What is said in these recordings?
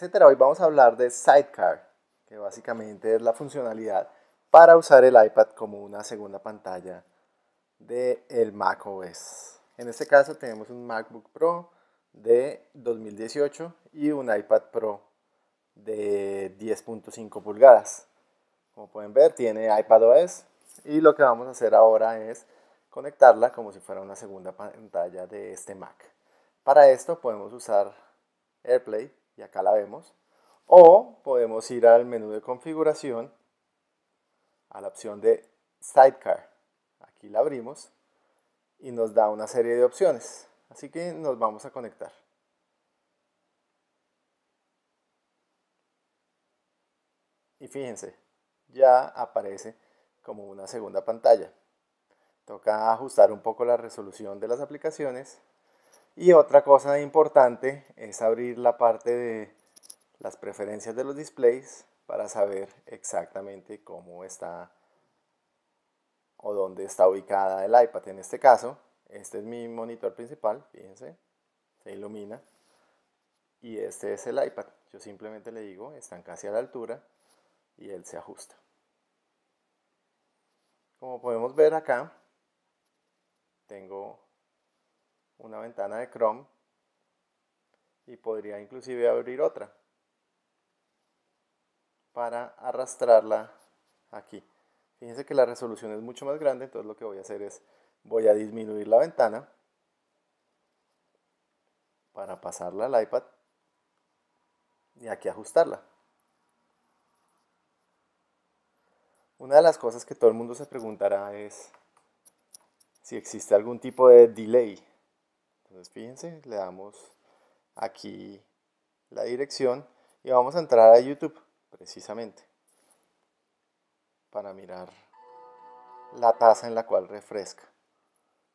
Hoy vamos a hablar de Sidecar, que básicamente es la funcionalidad para usar el iPad como una segunda pantalla del el Mac OS. En este caso tenemos un MacBook Pro de 2018 y un iPad Pro de 10.5 pulgadas. Como pueden ver, tiene iPadOS y lo que vamos a hacer ahora es conectarla como si fuera una segunda pantalla de este Mac. Para esto podemos usar AirPlay, y acá la vemos, o podemos ir al menú de configuración, a la opción de Sidecar. Aquí la abrimos y nos da una serie de opciones. Así que nos vamos a conectar. Y fíjense, ya aparece como una segunda pantalla. Toca ajustar un poco la resolución de las aplicaciones. Y otra cosa importante es abrir la parte de las preferencias de los displays para saber exactamente cómo está o dónde está ubicada el iPad. En este caso, este es mi monitor principal, fíjense, se ilumina. Y este es el iPad. Yo simplemente le digo, están casi a la altura y él se ajusta. Como podemos ver acá, tengo una ventana de Chrome y podría inclusive abrir otra para arrastrarla aquí. Fíjense que la resolución es mucho más grande, entonces lo que voy a hacer es, voy a disminuir la ventana para pasarla al iPad y aquí ajustarla. Una de las cosas que todo el mundo se preguntará es si existe algún tipo de delay. Entonces fíjense, le damos aquí la dirección y vamos a entrar a YouTube precisamente para mirar la tasa en la cual refresca.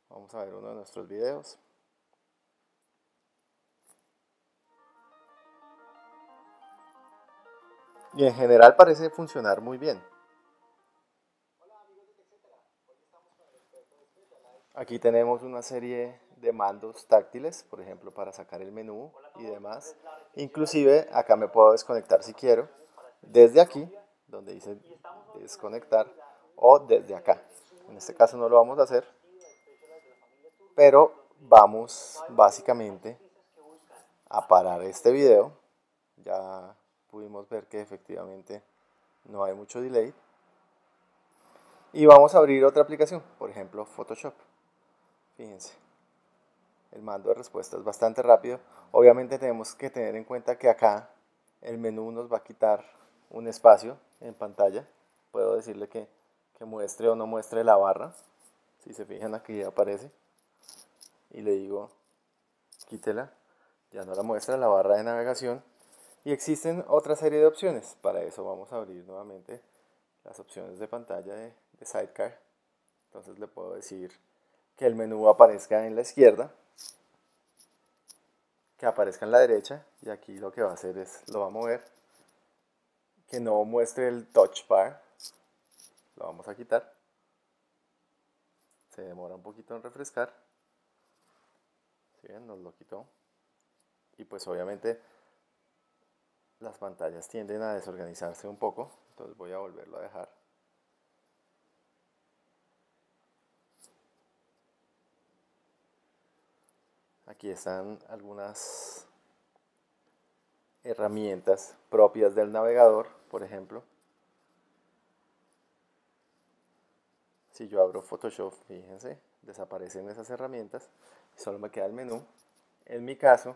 Vamos a ver uno de nuestros videos. Y en general parece funcionar muy bien. Aquí tenemos una serie de mandos táctiles, por ejemplo, para sacar el menú y demás. Inclusive acá me puedo desconectar si quiero, desde aquí, donde dice desconectar, o desde acá. En este caso no lo vamos a hacer, pero vamos básicamente a parar este video. Ya pudimos ver que efectivamente no hay mucho delay. Y vamos a abrir otra aplicación, por ejemplo Photoshop. Fíjense, el mando de respuesta es bastante rápido. Obviamente tenemos que tener en cuenta que acá el menú nos va a quitar un espacio en pantalla. Puedo decirle que, que muestre o no muestre la barra. Si se fijan aquí aparece. Y le digo, quítela. Ya no la muestra la barra de navegación. Y existen otra serie de opciones. Para eso vamos a abrir nuevamente las opciones de pantalla de Sidecar. Entonces le puedo decir que el menú aparezca en la izquierda, que aparezca en la derecha y aquí lo que va a hacer es, lo va a mover, que no muestre el touch bar, lo vamos a quitar, se demora un poquito en refrescar, ¿Sí bien? nos lo quitó y pues obviamente las pantallas tienden a desorganizarse un poco, entonces voy a volverlo a dejar. Aquí están algunas herramientas propias del navegador, por ejemplo. Si yo abro Photoshop, fíjense, desaparecen esas herramientas, solo me queda el menú. En mi caso,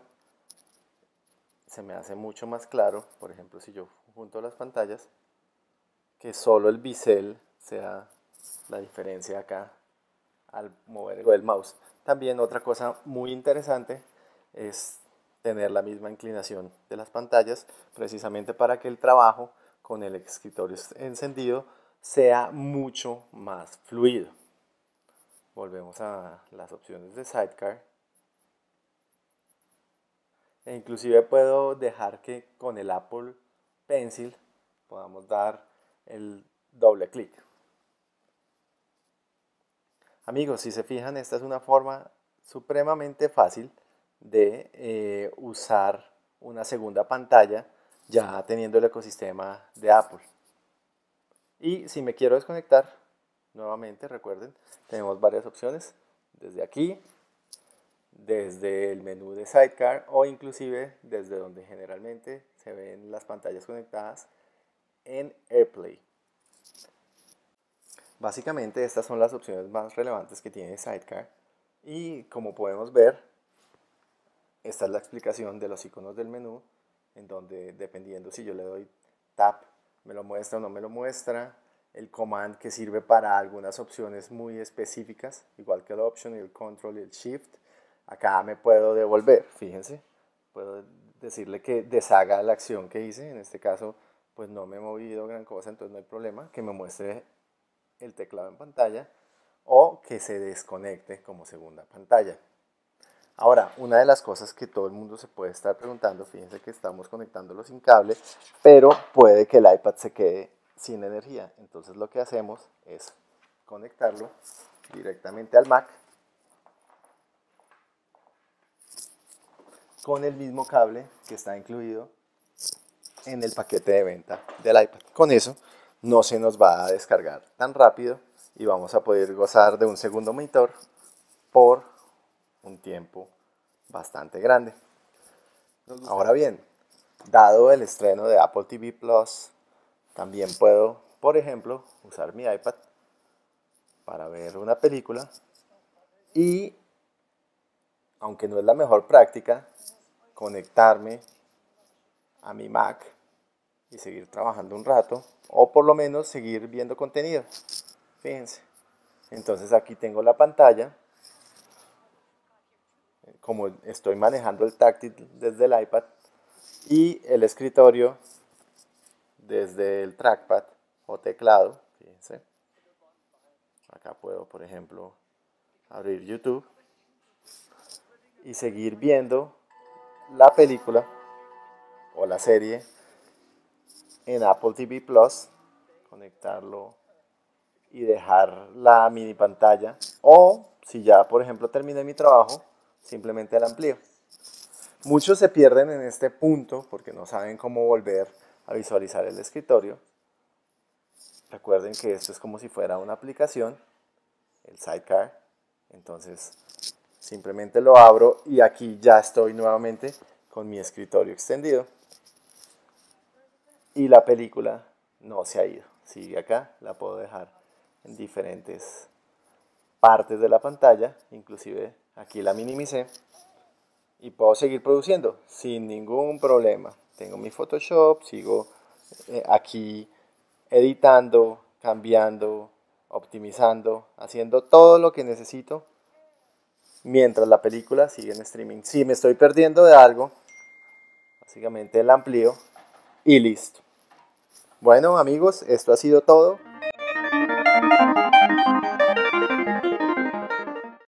se me hace mucho más claro, por ejemplo, si yo junto las pantallas, que solo el bisel sea la diferencia acá al mover el mouse. También otra cosa muy interesante es tener la misma inclinación de las pantallas, precisamente para que el trabajo con el escritorio encendido sea mucho más fluido. Volvemos a las opciones de Sidecar. E inclusive puedo dejar que con el Apple Pencil podamos dar el doble clic. Amigos, si se fijan, esta es una forma supremamente fácil de eh, usar una segunda pantalla ya teniendo el ecosistema de Apple. Y si me quiero desconectar, nuevamente recuerden, tenemos varias opciones, desde aquí, desde el menú de Sidecar o inclusive desde donde generalmente se ven las pantallas conectadas en AirPlay. Básicamente estas son las opciones más relevantes que tiene Sidecar. Y como podemos ver, esta es la explicación de los iconos del menú en donde dependiendo si yo le doy tap me lo muestra o no me lo muestra, el command que sirve para algunas opciones muy específicas, igual que el option el control y el shift, acá me puedo devolver, fíjense, puedo decirle que deshaga la acción que hice, en este caso pues no me he movido gran cosa, entonces no hay problema, que me muestre el teclado en pantalla o que se desconecte como segunda pantalla. Ahora, una de las cosas que todo el mundo se puede estar preguntando, fíjense que estamos conectándolo sin cable, pero puede que el iPad se quede sin energía. Entonces lo que hacemos es conectarlo directamente al Mac con el mismo cable que está incluido en el paquete de venta del iPad. Con eso no se nos va a descargar tan rápido y vamos a poder gozar de un segundo monitor por un tiempo bastante grande. Ahora bien, dado el estreno de Apple TV Plus, también puedo, por ejemplo, usar mi iPad para ver una película y, aunque no es la mejor práctica, conectarme a mi Mac y seguir trabajando un rato o por lo menos seguir viendo contenido. Fíjense. Entonces aquí tengo la pantalla. Como estoy manejando el táctil desde el iPad y el escritorio desde el trackpad o teclado. Fíjense. Acá puedo, por ejemplo, abrir YouTube y seguir viendo la película o la serie en Apple TV Plus, conectarlo y dejar la mini pantalla. O si ya, por ejemplo, terminé mi trabajo, simplemente la amplío. Muchos se pierden en este punto porque no saben cómo volver a visualizar el escritorio. Recuerden que esto es como si fuera una aplicación, el Sidecar. Entonces, simplemente lo abro y aquí ya estoy nuevamente con mi escritorio extendido y la película no se ha ido. Sigue acá, la puedo dejar en diferentes partes de la pantalla, inclusive aquí la minimicé y puedo seguir produciendo sin ningún problema. Tengo mi Photoshop, sigo eh, aquí editando, cambiando, optimizando, haciendo todo lo que necesito mientras la película sigue en streaming. Si me estoy perdiendo de algo, básicamente la amplío y listo. Bueno amigos, esto ha sido todo.